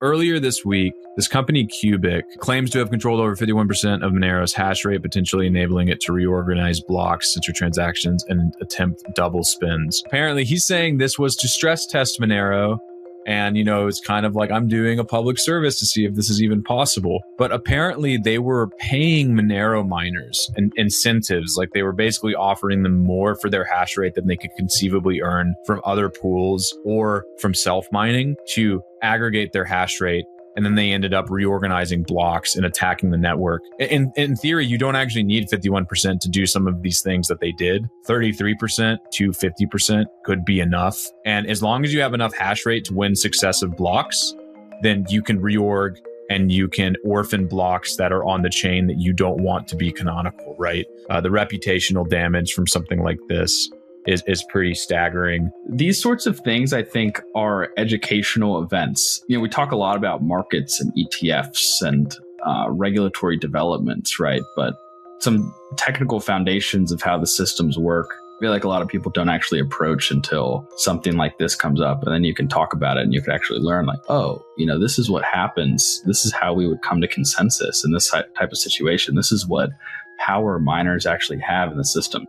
earlier this week, this company Qubic claims to have controlled over 51% of Monero's hash rate, potentially enabling it to reorganize blocks, censor transactions, and attempt double spends. Apparently, he's saying this was to stress test Monero and, you know, it's kind of like I'm doing a public service to see if this is even possible. But apparently they were paying Monero miners and incentives. Like they were basically offering them more for their hash rate than they could conceivably earn from other pools or from self mining to aggregate their hash rate and then they ended up reorganizing blocks and attacking the network. In, in theory, you don't actually need 51% to do some of these things that they did. 33% to 50% could be enough. And as long as you have enough hash rate to win successive blocks, then you can reorg and you can orphan blocks that are on the chain that you don't want to be canonical, right? Uh, the reputational damage from something like this is, is pretty staggering. These sorts of things, I think, are educational events. You know, we talk a lot about markets and ETFs and uh, regulatory developments, right? But some technical foundations of how the systems work. I feel like a lot of people don't actually approach until something like this comes up, and then you can talk about it and you can actually learn, like, oh, you know, this is what happens. This is how we would come to consensus in this type of situation. This is what power miners actually have in the system.